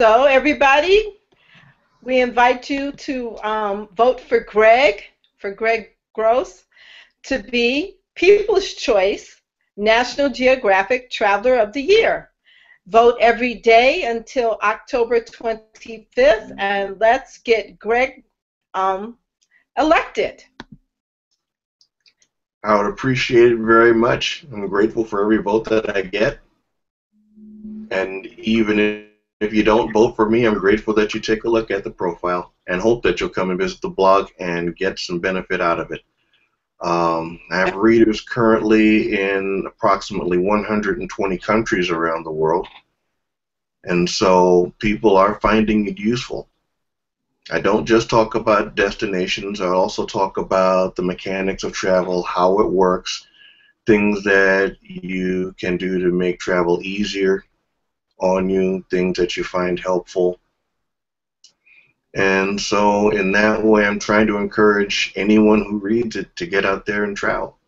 So, everybody, we invite you to um, vote for Greg, for Greg Gross, to be People's Choice National Geographic Traveler of the Year. Vote every day until October 25th, and let's get Greg um, elected. I would appreciate it very much. I'm grateful for every vote that I get. And even if you don't vote for me, I'm grateful that you take a look at the profile and hope that you'll come and visit the blog and get some benefit out of it. Um, I have readers currently in approximately 120 countries around the world, and so people are finding it useful. I don't just talk about destinations, I also talk about the mechanics of travel, how it works, things that you can do to make travel easier on you, things that you find helpful. And so, in that way, I'm trying to encourage anyone who reads it to get out there and travel.